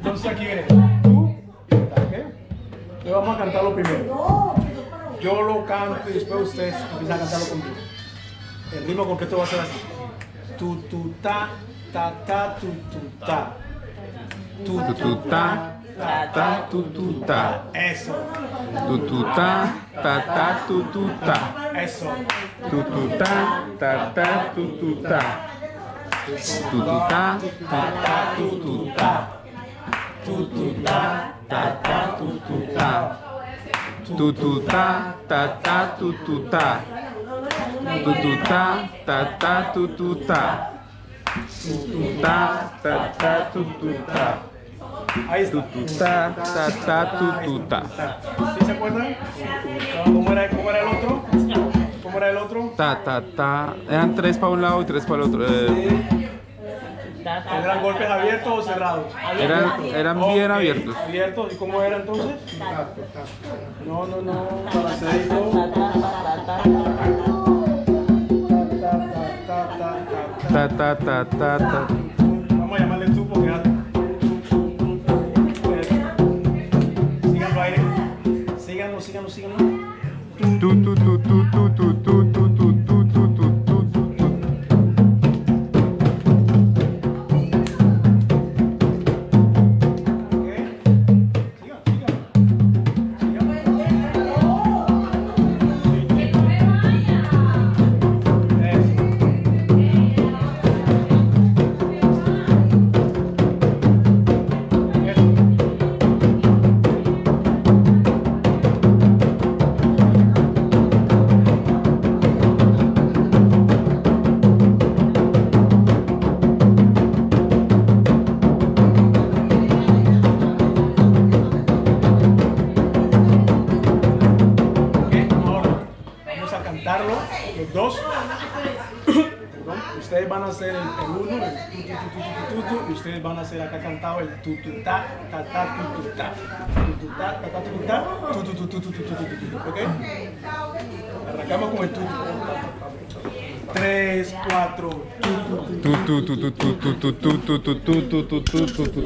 Entonces aquí viene tú, ¿ok? Le vamos a cantarlo primero. Yo lo canto y después ustedes empiezan a cantarlo conmigo. El ritmo completo va a ser así. Tu, tu, ta, ta, ta, tu, tu, ta. Tu, Tu, tu, ta, ta, ta, tu, tu, ta. Eso, Tu, tu, ta, ta, ta, tu, tu, ta. eso. Tu, tu, ta, ta, ta, tu, tu, ta. Tu, tu, ta, ta, ta, tutá, tututá, tatá, tututá, tututá, tatá, tututá, tututá, tatá, tututá. Ahí tututá, tatá, tututá. ¿Sí se acuerdan? ¿Cómo era, ¿Cómo era el otro? ¿Cómo era el otro? Ta, ta, ta. Eran tres para un lado y tres para el otro. Eh. ¿Eran golpes abiertos o cerrados? Eran, eran bien abiertos. ¿Abiertos? ¿Y cómo era entonces? No, no, no, para hacer Ta, ta, ta, ta, ta. Vamos a llamarle tú porque ya... Síganlo, síganlo, síganlo. Tu, tu, tu, tu, tu, tu, tu. Cantarlo los dos. Ustedes van a hacer el, uno, el tu, tu, y ustedes van a hacer acá cantado el tu tu ta ta ta tu tu ta tu tu ta ta ta tu ta tu tu tu tu ¿ok? Arrancamos con el tu. Tres, cuatro, tu tu tu. Tu, tu, tu, tu, tu, tu, tu, tu, tu, tu, tu, tu, tu, tu, tu.